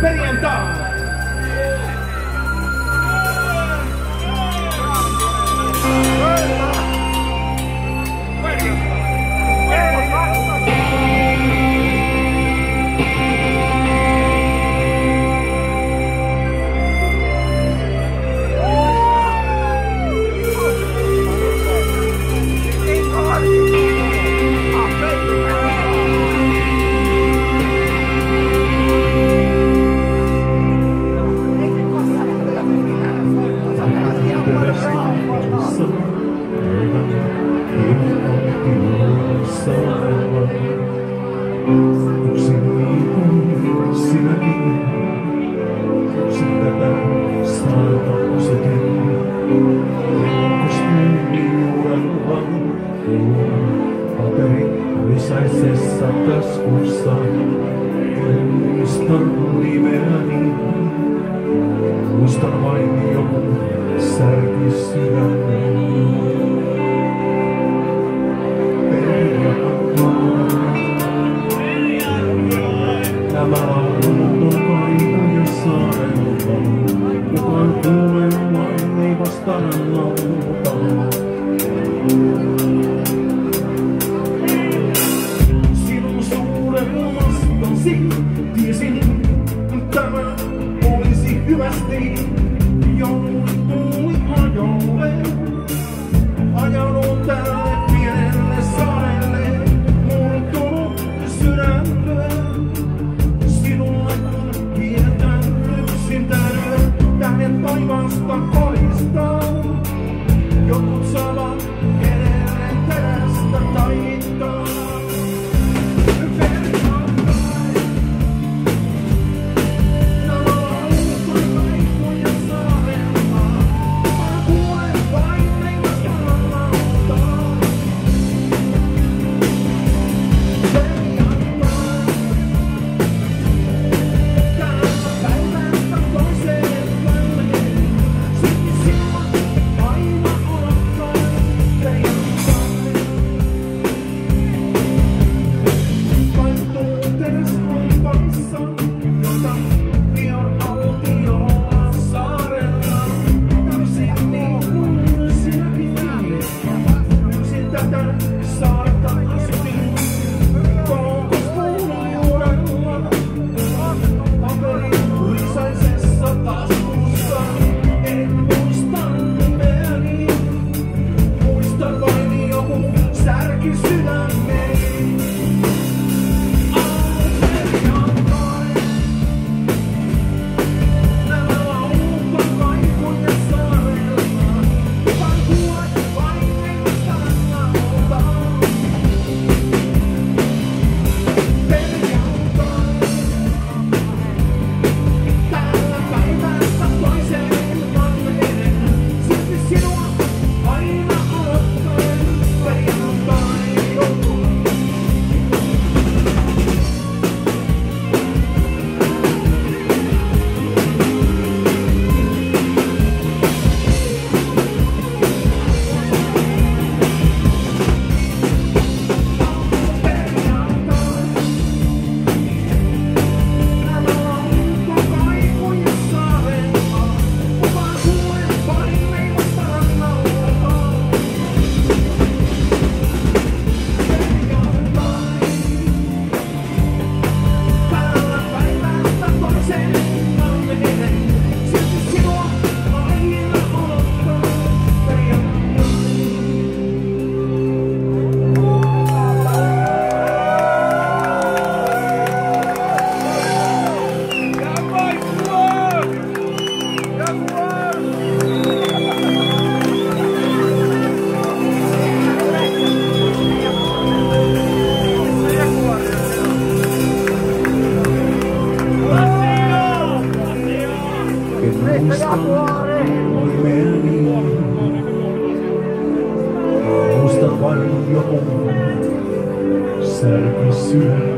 Perianto. Lisäisessä taskussa, muistan nimeäni. Muistan vain joku särki sydämen. Nämä aamut on kaivoja saarelta, kukaan kuule vain ei vastata your Muistan vain joku särki sydämen.